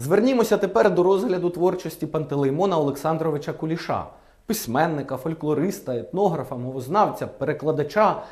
Звернімося тепер до розгляду творчості Пантелеймона Олександровича Куліша, письменника, фольклориста, етнографа, мовознавця, перекладача,